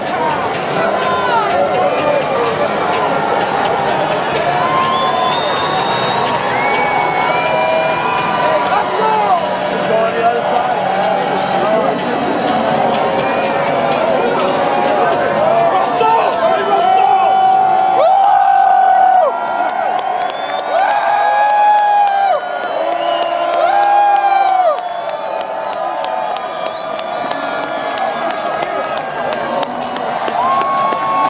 America!